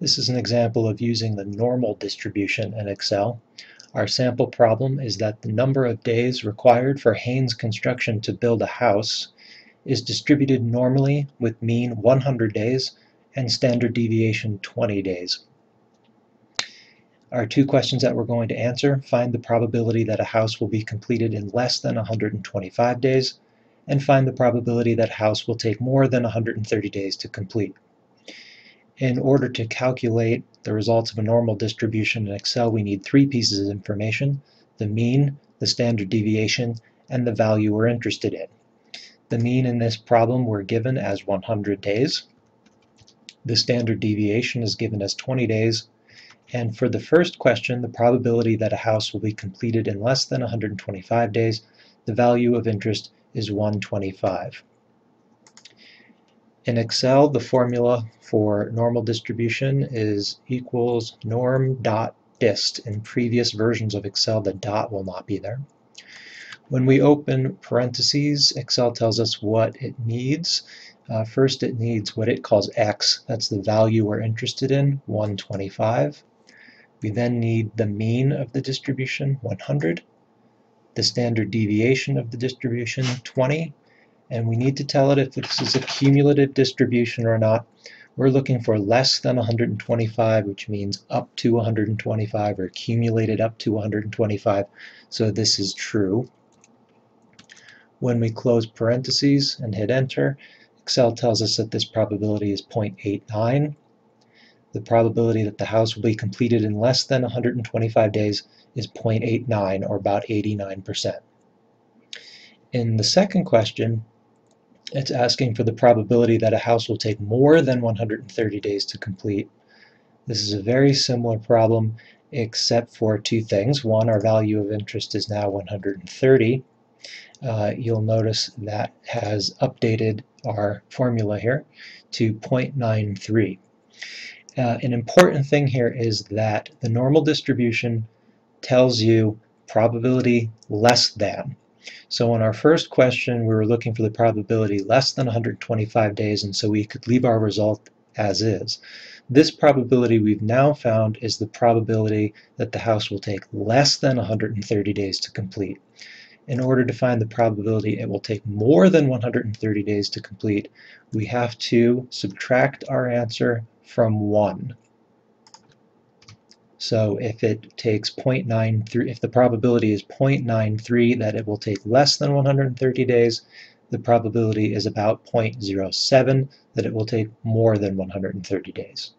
This is an example of using the normal distribution in Excel. Our sample problem is that the number of days required for Haynes Construction to build a house is distributed normally with mean 100 days and standard deviation 20 days. Our two questions that we're going to answer, find the probability that a house will be completed in less than 125 days, and find the probability that a house will take more than 130 days to complete. In order to calculate the results of a normal distribution in Excel, we need three pieces of information, the mean, the standard deviation, and the value we're interested in. The mean in this problem we're given as 100 days. The standard deviation is given as 20 days. And for the first question, the probability that a house will be completed in less than 125 days, the value of interest is 125. In Excel, the formula for normal distribution is equals norm dot dist. In previous versions of Excel, the dot will not be there. When we open parentheses, Excel tells us what it needs. Uh, first, it needs what it calls x. That's the value we're interested in, 125. We then need the mean of the distribution, 100. The standard deviation of the distribution, 20 and we need to tell it if this is a cumulative distribution or not. We're looking for less than 125, which means up to 125 or accumulated up to 125. So this is true. When we close parentheses and hit enter, Excel tells us that this probability is 0.89. The probability that the house will be completed in less than 125 days is 0.89 or about 89%. In the second question, it's asking for the probability that a house will take more than 130 days to complete. This is a very similar problem except for two things. One, our value of interest is now 130. Uh, you'll notice that has updated our formula here to 0.93. Uh, an important thing here is that the normal distribution tells you probability less than. So in our first question, we were looking for the probability less than 125 days, and so we could leave our result as is. This probability we've now found is the probability that the house will take less than 130 days to complete. In order to find the probability it will take more than 130 days to complete, we have to subtract our answer from 1. So if it takes 0.93, if the probability is 0.93 that it will take less than 130 days, the probability is about 0.07 that it will take more than 130 days.